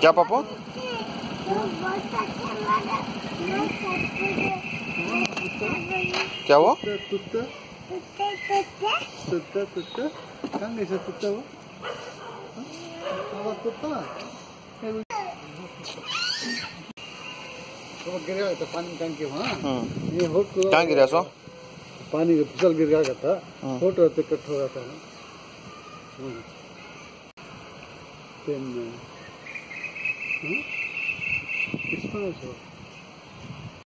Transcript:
क्या पापा? क्या वो तुत्ता तुत्ता तुत्ता कहाँ गई तुत्ता वो अब तुत्ता तो गिर गया था पानी टंकी के वहाँ हम्म। ये होट को कहाँ गिरा सो? पानी फिसल गिर गया था हाँ। होट होते कट हो रहा था। हाँ। पेन में हाँ? किस पर है सो